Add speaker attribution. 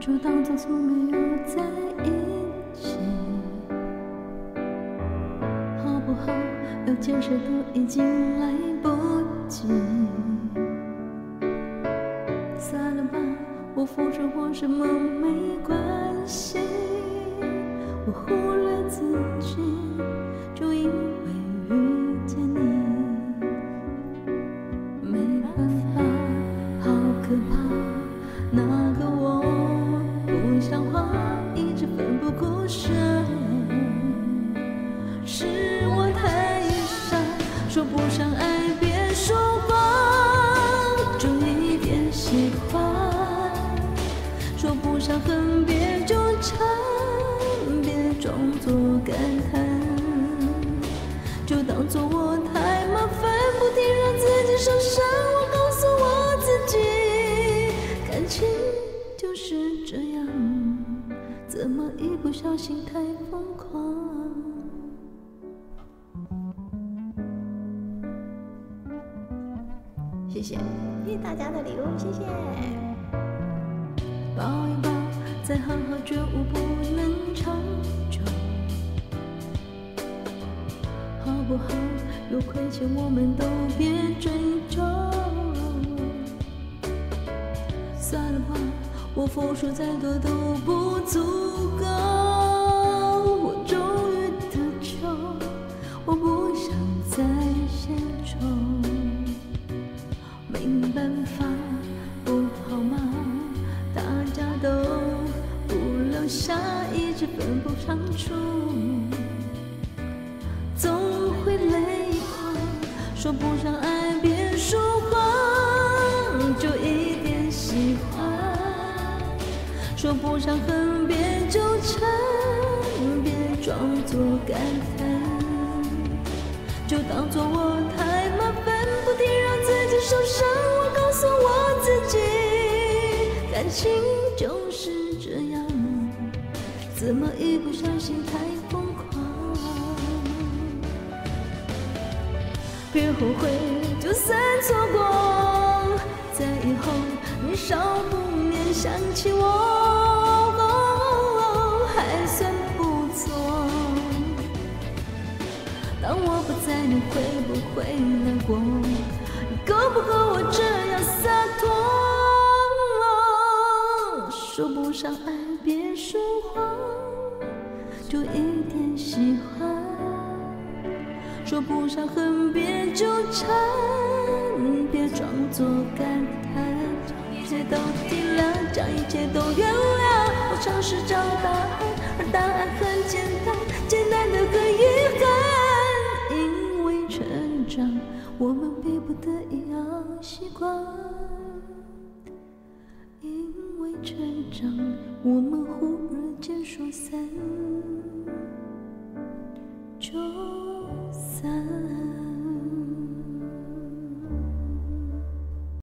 Speaker 1: 就当作从没有在一起，好不好？要解释都已经来不及。算了吧，我付出过什么没关系，我忽略自己，就因为遇见你。没办法，好可怕，那像话，一直奋不顾身。是我太傻，说不上爱别说谎，就一点喜欢；说不上恨别纠缠，别装作感叹。就当做我太怎么一不小心太疯狂？
Speaker 2: 谢谢，谢谢大家的礼物，谢谢。
Speaker 1: 抱一抱，再好好觉悟，不能长久，好不好？有亏欠我们都别追究。算了吧，我付出再多都不足够。我终于得救，我不想再献丑。没办法，不好吗？大家都不留下，一直分不上处，总会累垮。说不上爱，别说谎，说不上恨，别纠缠，别装作感叹。就当做我太麻烦，不停让自己受伤。我告诉我自己，感情就是这样，怎么一不小心太疯狂？别后悔，就算错过，在以后你少不免想起我，当我不在，你会不会难过？你够不够我这样洒脱？说不上爱，别说谎，就一点喜欢；说不上恨，别纠缠，别装作感叹。一切都体谅，将一切都原谅。我尝试找答案，而答案很简单，我们逼不得已要习惯，因为成长。我们忽然间说散就散。